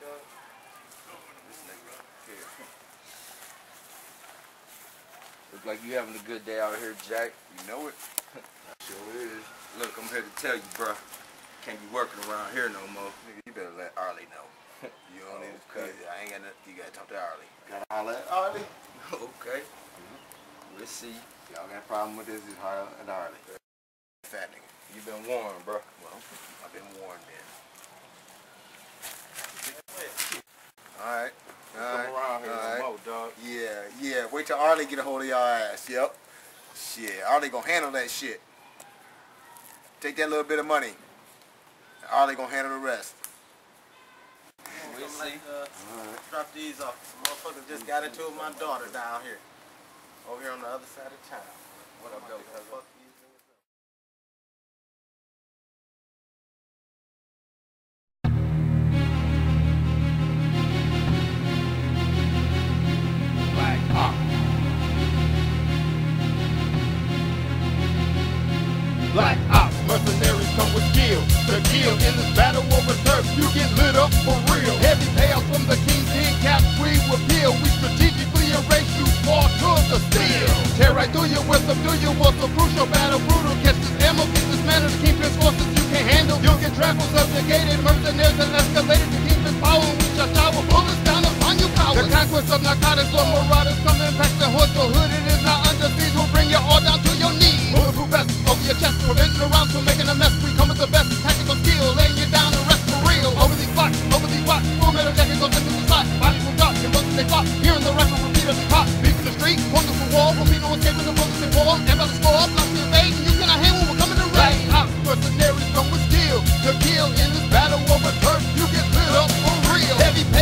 dog. This nigga here. Look like you having a good day out here, Jack. You know it. Sure is. Look, I'm here to tell you, bruh. Can't be working around here no more. Nigga, you better let Arlie know. You don't need to cut. I ain't got nothing. You gotta talk to Arlie. Gotta holler at Arlie. okay. Mm-hmm. We'll see. Y'all got a problem with this? Just holler at Arlie. Fat nigga. You been warned, bruh. Well, I've been warned then. Alright. Come around here alright. no more, dog. Yeah, yeah. Wait till Arlie get a hold of y'all ass. Yep. Shit. Arlie gonna handle that shit. Take that little bit of money. Arlie gonna handle the rest. We'll see. Uh, alright. Drop these off. Some motherfuckers just got into it with my daughter down here. Over here on the other side of town. What up, though, To kill in this battle over turf, you get lit up for real. Heavy payouts from the kingpin cap, we will peel. We strategically erase you, fall to the steel. Tear right through you with some do you was a crucial battle, brutal. Catch this ammo, get this man of the kingpin's forces you can handle. You'll get trampled, subjugated,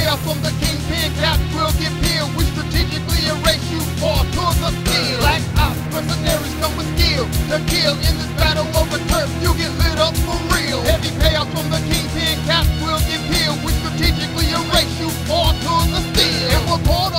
Payoff from the kingpin cap will get peeled. We strategically erase you, fall to the steel. Black ops, mercenaries come with skill to kill in this battle over turf. You get lit up for real. Heavy payoff from the kingpin cap will get peeled. We strategically erase you, fall to the steel. And we're called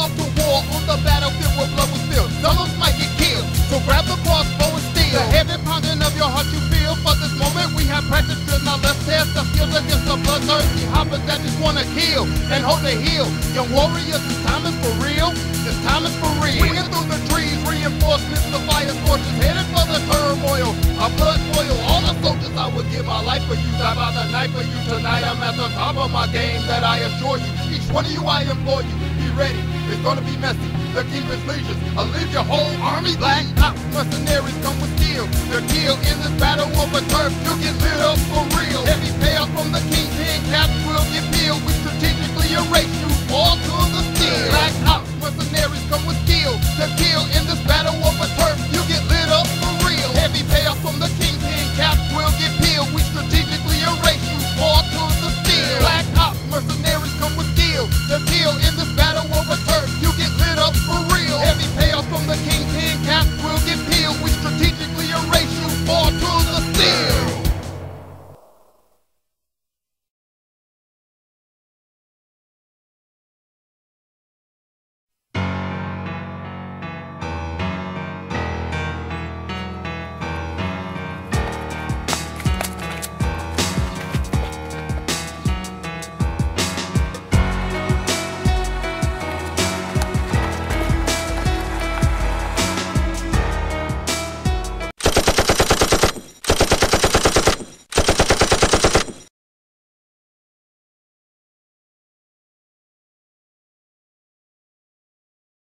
have practiced. Now let's test the skills against the bloodthirsty hoppers that just wanna kill and hope they heal. Young warriors, this time is for real. This time is for real. Swinging through the trees, reinforcements, the fire scorches, headed for the turmoil. A blood boil, all the soldiers I would give my life for you. Die by the knife for you tonight. I'm at the top of my game that I assure you. Each one of you I implore you, be ready. It's gonna be messy the king is legions. I lead your whole army black ops mercenaries come with steel. They're killed in this battle over turf. You get lit up for real. Heavy payoff from the king.